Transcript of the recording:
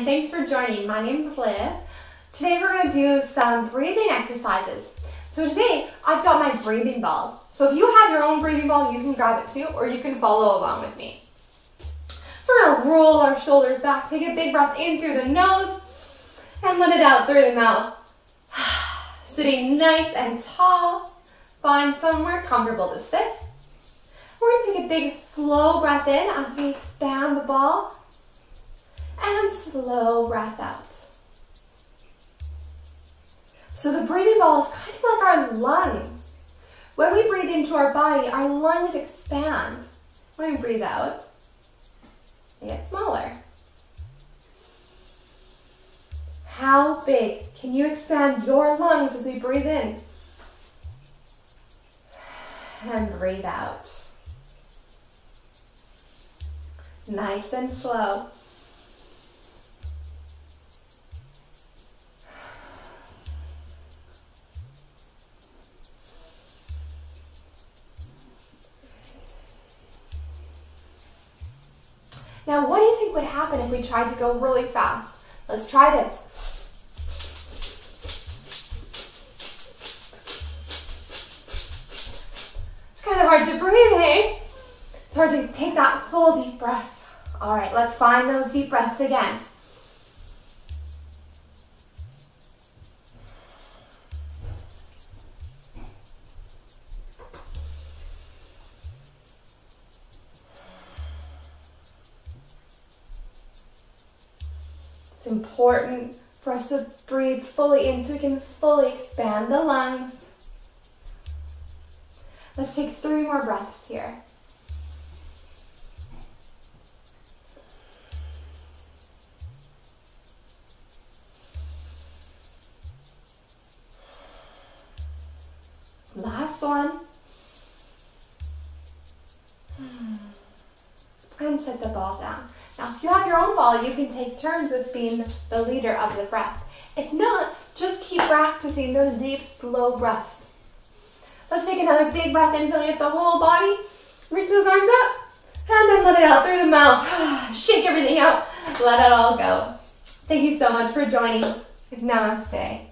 and thanks for joining. My name is Liv. Today we're going to do some breathing exercises. So today I've got my breathing ball. So if you have your own breathing ball, you can grab it too, or you can follow along with me. So we're going to roll our shoulders back, take a big breath in through the nose, and let it out through the mouth. Sitting nice and tall. Find somewhere comfortable to sit. We're going to take a big slow breath in as we expand the ball slow breath out. So the breathing ball is kind of like our lungs. When we breathe into our body, our lungs expand. When we breathe out, they get smaller. How big can you expand your lungs as we breathe in? And breathe out. Nice and slow. Now, what do you think would happen if we tried to go really fast? Let's try this. It's kind of hard to breathe, hey? It's hard to take that full deep breath. All right, let's find those deep breaths again. Important for us to breathe fully in so we can fully expand the lungs. Let's take three more breaths here. Last one. And set the ball down. Now, if you have your own ball, you can take turns with being the leader of the breath. If not, just keep practicing those deep, slow breaths. Let's take another big breath in, filling up the whole body. Reach those arms up, and then let it out through the mouth. Shake everything out. Let it all go. Thank you so much for joining. Namaste.